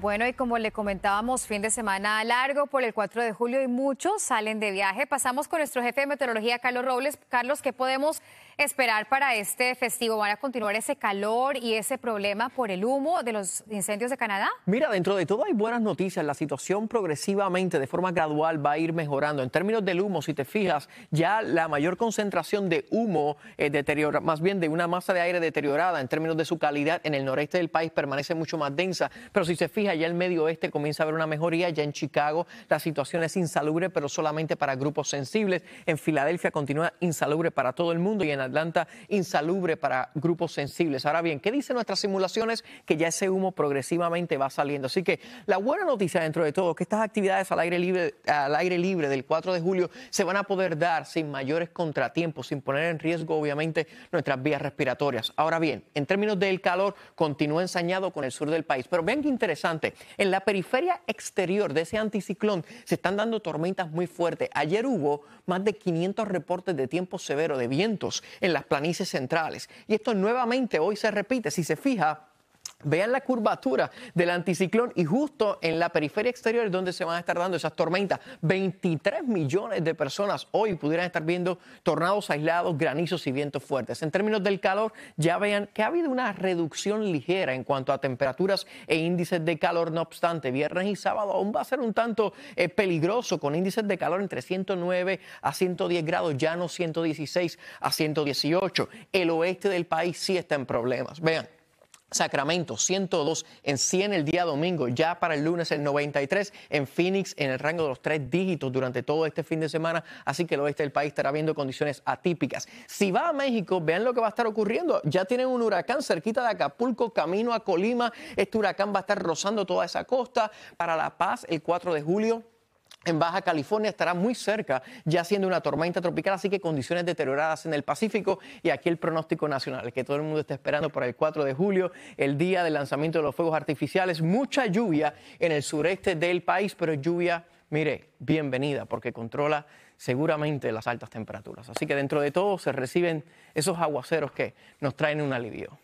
Bueno, y como le comentábamos, fin de semana largo por el 4 de julio y muchos salen de viaje. Pasamos con nuestro jefe de meteorología, Carlos Robles. Carlos, ¿qué podemos esperar para este festivo? ¿Van a continuar ese calor y ese problema por el humo de los incendios de Canadá? Mira, dentro de todo hay buenas noticias. La situación progresivamente, de forma gradual, va a ir mejorando. En términos del humo, si te fijas, ya la mayor concentración de humo eh, deteriora, más bien de una masa de aire deteriorada en términos de su calidad en el noreste del país permanece mucho más densa. Pero si se fija, ya el medio oeste comienza a haber una mejoría, ya en Chicago la situación es insalubre, pero solamente para grupos sensibles, en Filadelfia continúa insalubre para todo el mundo y en Atlanta insalubre para grupos sensibles. Ahora bien, ¿qué dicen nuestras simulaciones? Que ya ese humo progresivamente va saliendo. Así que la buena noticia dentro de todo, que estas actividades al aire libre, al aire libre del 4 de julio se van a poder dar sin mayores contratiempos, sin poner en riesgo obviamente nuestras vías respiratorias. Ahora bien, en términos del calor, continúa ensañado con el sur del país. Pero vean qué interesante en la periferia exterior de ese anticiclón se están dando tormentas muy fuertes. Ayer hubo más de 500 reportes de tiempo severo de vientos en las planicies centrales. Y esto nuevamente hoy se repite. Si se fija, Vean la curvatura del anticiclón y justo en la periferia exterior es donde se van a estar dando esas tormentas. 23 millones de personas hoy pudieran estar viendo tornados aislados, granizos y vientos fuertes. En términos del calor, ya vean que ha habido una reducción ligera en cuanto a temperaturas e índices de calor. No obstante, viernes y sábado aún va a ser un tanto eh, peligroso con índices de calor entre 109 a 110 grados, ya no 116 a 118. El oeste del país sí está en problemas. Vean. Sacramento 102 en 100 el día domingo, ya para el lunes el 93 en Phoenix en el rango de los tres dígitos durante todo este fin de semana, así que el oeste del país estará viendo condiciones atípicas. Si va a México, vean lo que va a estar ocurriendo, ya tienen un huracán cerquita de Acapulco, camino a Colima, este huracán va a estar rozando toda esa costa. Para La Paz el 4 de julio en Baja California estará muy cerca, ya siendo una tormenta tropical, así que condiciones deterioradas en el Pacífico y aquí el pronóstico nacional, que todo el mundo está esperando para el 4 de julio, el día del lanzamiento de los fuegos artificiales, mucha lluvia en el sureste del país, pero lluvia, mire, bienvenida, porque controla seguramente las altas temperaturas. Así que dentro de todo se reciben esos aguaceros que nos traen un alivio.